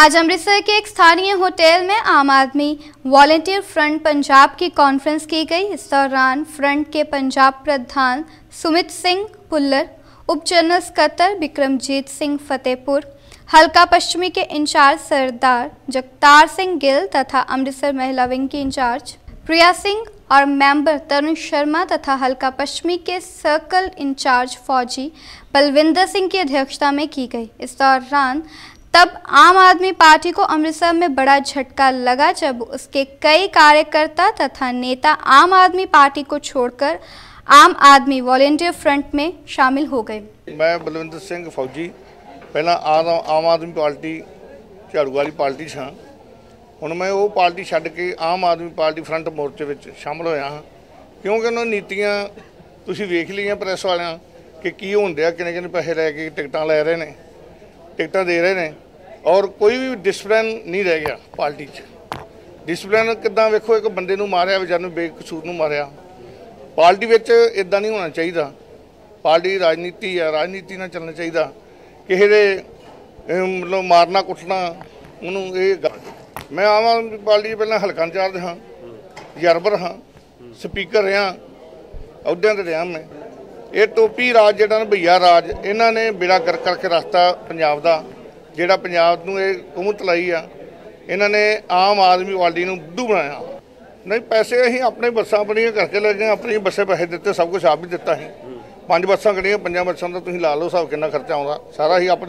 आज अमृतसर के एक स्थानीय होटल में आम आदमी वॉलेंटियर फ्रंट पंजाब की कॉन्फ्रेंस की गई। इस दौरान फ्रंट के पंजाब प्रधान सुमित सिंह पुल्लर, उप जनरल सकत्तर विक्रमजीत सिंह फतेहपुर, हल्का पश्चिमी के इंचार्ज सरदार जगतार सिंह गिल तथा अमृतसर महिला विंग की इंचार्ज प्रिया सिंह और मेंबर तरुण शर्मा तथा हल्का पश्चिमी के सर्कल इंचार्ज फौजी बलविंदर सिंह की अध्यक्षता में की गई। इस दौरान तब आम आदमी पार्टी को अमृतसर में बड़ा झटका लगा जब उसके कई कार्यकर्ता तथा नेता आम आदमी पार्टी को छोड़कर आम आदमी वॉलेंटियर फ्रंट में शामिल हो गए ਮੈਂ ਬਲਵਿੰਦਰ ਸਿੰਘ ਫੌਜੀ ਪਹਿਲਾਂ ਆਮ ਆਮ ਆਦਮੀ ਪਾਰਟੀ ਝਾੜੂ ਵਾਲੀ ਪਾਰਟੀ 'ਚ ਹਾਂ ਹੁਣ ਮੈਂ ਉਹ ਪਾਰਟੀ ਛੱਡ ਕੇ ਆਮ ਆਦਮੀ ਪਾਰਟੀ ਫਰੰਟ ਮੋਰਚੇ ਵਿੱਚ ਸ਼ਾਮਲ ਹੋਇਆ ਹਾਂ ਕਿਉਂਕਿ ਉਹਨਾਂ ਨੀਤੀਆਂ ਤੁਸੀਂ ਵੇਖ ਲਈਆਂ ਪ੍ਰੈਸ ਵਾਲਿਆਂ ਕਿ ਕੀ ਹੋਣ ਡਿਆ ਕਿੰਨੇ ਕਿੰਨੇ ਪੈਸੇ ਲੈ ਕੇ ਟਿਕਟਾਂ ਲੈ ਰਹੇ ਨੇ ਟਿਕਟਾਂ ਦੇ ਰਹੇ ਨੇ ਔਰ ਕੋਈ ਵੀ ਡਿਸਪਲਿਨ ਨਹੀਂ ਰਹਿ ਗਿਆ ਪਾਰਟੀ 'ਚ। ਡਿਸਪਲਿਨ ਕਿੱਦਾਂ ਵੇਖੋ, ਇੱਕ ਬੰਦੇ ਨੂੰ ਮਾਰਿਆ ਵਿਚਾਰ ਨੂੰ ਬੇਕਸੂਰ ਨੂੰ ਮਾਰਿਆ। ਪਾਰਟੀ ਵਿੱਚ ਇਦਾਂ ਨਹੀਂ ਹੋਣਾ ਚਾਹੀਦਾ। ਪਾਰਟੀ ਰਾਜਨੀਤੀ ਹੈ, ਰਾਜਨੀਤੀ ਨਾਲ ਚੱਲਣਾ ਚਾਹੀਦਾ। ਕਿਸੇ ਦੇ ਮਤਲਬ ਮਾਰਨਾ, ਕੁੱਟਣਾ, ਉਹਨੂੰ ਇਹ ਗੱਲ- ਮੈਂ ਆਮ ਆਦਮੀ ਪਾਰਟੀ 'ਚ ਪਹਿਲਾਂ ਹਲਕਾ ਇੰਚਾਰਜ ਹਾਂ ਜਰਬਰ ਹਾਂ, ਸਪੀਕਰ ਰਿਹਾ, ਅਹੁਦਿਆਂ ਤੇ ਰਿਹਾ ਮੈਂ। ਇਹ ਟੋਪੀ ਰਾਜ ਜਿਹੜਾ ਨਾ ਭਈਆ ਰਾਜ, ਇਹਨਾਂ ਨੇ ਬੇੜਾ ਕਰ ਕਰਕੇ ਰਸਤਾ ਪੰਜਾਬ ਦਾ ਜਿਹੜਾ ਪੰਜਾਬ ਨੂੰ ਇਹ ਹਕੂਮਤ ਲਾਈ ਆ, ਇਹਨਾਂ ਨੇ ਆਮ ਆਦਮੀ ਪਾਰਟੀ ਨੂੰ ਬੁੱਧੂ ਬਣਾਇਆ। ਨਹੀਂ, ਪੈਸੇ ਅਸੀਂ ਆਪਣੇ ਬੱਸਾਂ ਆਪਣੀਆਂ ਕਰਕੇ ਲੈ ਗਏ ਆਪਣੀ ਬੱਸੇ ਪੈਸੇ ਦਿੱਤੇ, ਸਭ ਕੁਝ ਆਪ ਹੀ ਦਿੱਤਾ ਸੀ ਪੰਜ ਬੱਸਾਂ ਕਿਹੜੀਆਂ ਪੰਜਾਂ ਬੱਸਾਂ ਦਾ ਤੁਸੀਂ ਲਾ ਲਓ, ਹਿਸਾਬ ਕਿੰਨਾ ਖਰਚਾ ਆਉਂਦਾ, ਸਾਰਾ ਹੀ ਆਪ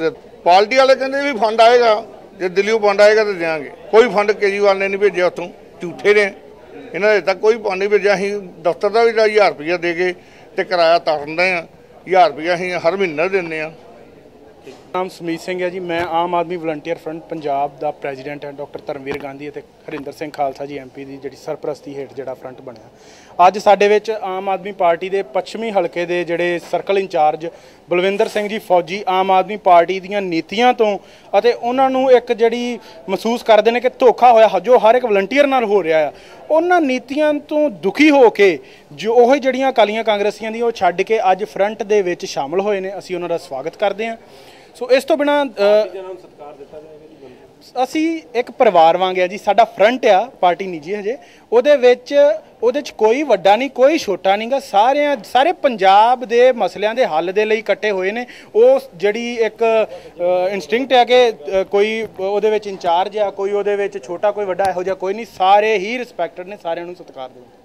ਪਾਰਟੀ ਵਾਲੇ ਕਹਿੰਦੇ ਵੀ ਫੰਡ ਆਏਗਾ, ਜੇ ਦਿੱਲੀੋਂ ਫੰਡ ਆਏਗਾ ਤਾਂ ਦੇਵਾਂਗੇ ਕੋਈ ਫੰਡ ਕੇਜਰੀਵਾਲ ਨੇ ਨਹੀਂ ਭੇਜਿਆ ਉੱਥੋਂ, ਝੂਠੇ ਨੇ। ਇਹਨਾਂ ਦੇ ਤਾਂ ਕੋਈ ਫੰਡ ਨਹੀਂ ਭੇਜਿਆ, ਅਸੀਂ ਦਫ਼ਤਰ ਦਾ ਵੀ 1000 ਰੁਪਇਆ ਦੇ ਕੇ ਤੇ ਕਿਰਾਇਆ ਤਾਰਦੇ ਆ। 1000 ਰੁਪਇਆ ਅਸੀਂ ਹਰ ਮਹੀਨੇ ਦਿੰਦੇ ਆ। ਨਾਮ ਸੁਮੀਤ ਸਿੰਘ ਹੈ ਜੀ। ਮੈਂ ਆਮ ਆਦਮੀ ਵਲੰਟੀਅਰ ਫਰੰਟ ਪੰਜਾਬ ਦਾ ਪ੍ਰੈਜ਼ੀਡੈਂਟ ਹਾਂ, ਡਾਕਟਰ ਧਰਮਵੀਰ ਗਾਂਧੀ ਅਤੇ ਹਰਿੰਦਰ ਸਿੰਘ ਖਾਲਸਾ ਜੀ ਐਮਪੀ ਦੀ ਜਿਹੜੀ ਸਰਪ੍ਰਸਤੀ ਹੇਠ ਜਿਹੜਾ ਫਰੰਟ ਬਣਿਆ। ਅੱਜ ਸਾਡੇ ਵਿੱਚ ਆਮ ਆਦਮੀ ਪਾਰਟੀ ਦੇ ਪੱਛਮੀ ਹਲਕੇ ਦੇ ਜਿਹੜੇ ਸਰਕਲ ਇੰਚਾਰਜ ਬਲਵਿੰਦਰ ਸਿੰਘ ਜੀ ਫੌਜੀ ਆਮ ਆਦਮੀ ਪਾਰਟੀ ਦੀਆਂ ਨੀਤੀਆਂ ਤੋਂ ਅਤੇ ਉਹਨਾਂ ਨੂੰ ਇੱਕ ਜਿਹੜੀ ਮਹਿਸੂਸ ਕਰਦੇ ਨੇ ਕਿ ਧੋਖਾ ਹੋਇਆ, ਜੋ ਹਰ ਇੱਕ ਵਲੰਟੀਅਰ ਨਾਲ ਹੋ ਰਿਹਾ ਆ, ਉਹਨਾਂ ਨੀਤੀਆਂ ਤੋਂ ਦੁਖੀ ਹੋ ਕੇ ਜੋ ਉਹ ਜਿਹੜੀਆਂ ਅਕਾਲੀਆਂ ਕਾਂਗਰਸੀਆਂ ਦੀ ਉਹ ਛੱਡ ਕੇ ਅੱਜ ਫਰੰਟ ਦੇ ਵਿੱਚ ਸ਼ਾਮਲ ਹੋਏ ਨੇ। ਅਸੀਂ ਉਹਨਾਂ ਦਾ ਸਵਾਗਤ ਕਰਦੇ ਹਾਂ। ਸੋ ਇਸ ਤੋਂ ਬਿਨਾ ਅਸੀਂ ਇੱਕ ਪਰਿਵਾਰ ਵਾਂਗ ਆ ਜੀ, ਸਾਡਾ ਫਰੰਟ ਆ, ਪਾਰਟੀ ਨਿੱਜੀ ਹਜੇ। ਉਹਦੇ ਵਿੱਚ, ਉਹਦੇ ਚ ਕੋਈ ਵੱਡਾ ਨਹੀਂ, ਕੋਈ ਛੋਟਾ ਨਹੀਂਗਾ ਸਾਰਿਆਂ, ਸਾਰੇ ਪੰਜਾਬ ਦੇ ਮਸਲਿਆਂ ਦੇ ਹੱਲ ਦੇ ਲਈ ਇਕੱਠੇ ਹੋਏ ਨੇ। ਉਹ ਜਿਹੜੀ ਇੱਕ ਇਨਸਟਿੰਕਟ ਹੈ ਕਿ ਕੋਈ ਉਹਦੇ ਵਿੱਚ ਇੰਚਾਰਜ ਆ, ਕੋਈ ਉਹਦੇ ਵਿੱਚ ਛੋਟਾ, ਕੋਈ ਵੱਡਾ, ਇਹੋ ਜਿਹਾ ਕੋਈ ਨਹੀਂ। ਸਾਰੇ ਹੀ ਰਿਸਪੈਕਟਡ ਨੇ, ਸਾਰਿਆਂ ਨੂੰ ਸਤਿਕਾਰ ਦਿੰਦੇ